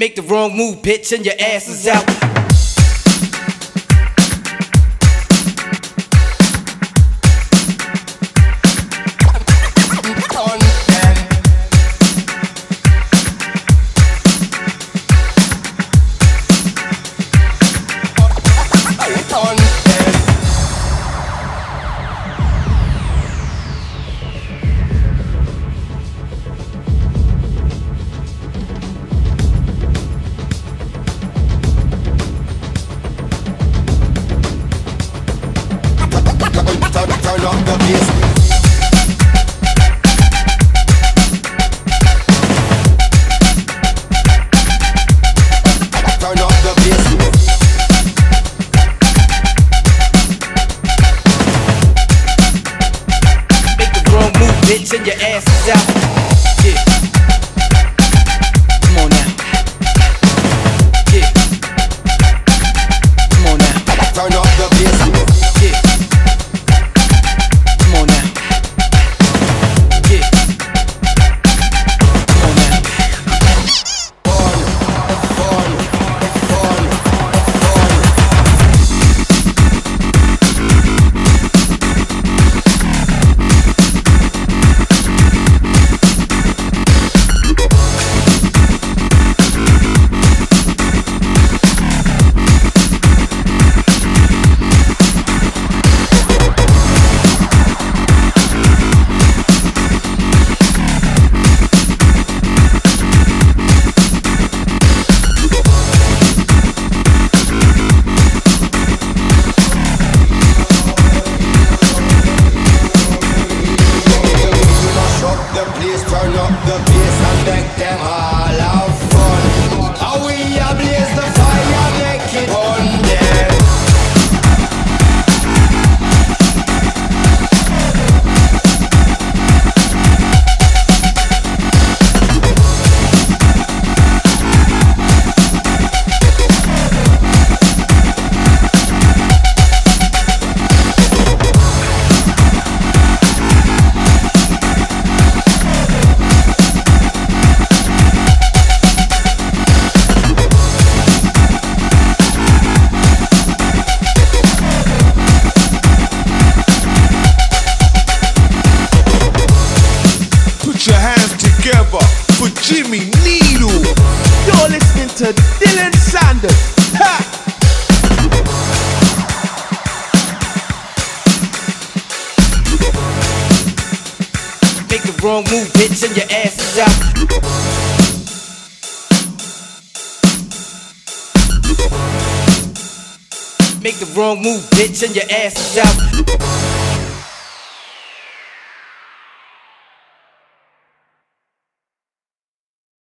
Make the wrong move, bitch, and your ass is out. Turn, up the bass. Bitch, and your ass is out. Yeah. You're listening to Dylan Sanders. Ha! Make the wrong move, bitch, and your ass is out. Make the wrong move, bitch, and your ass is out.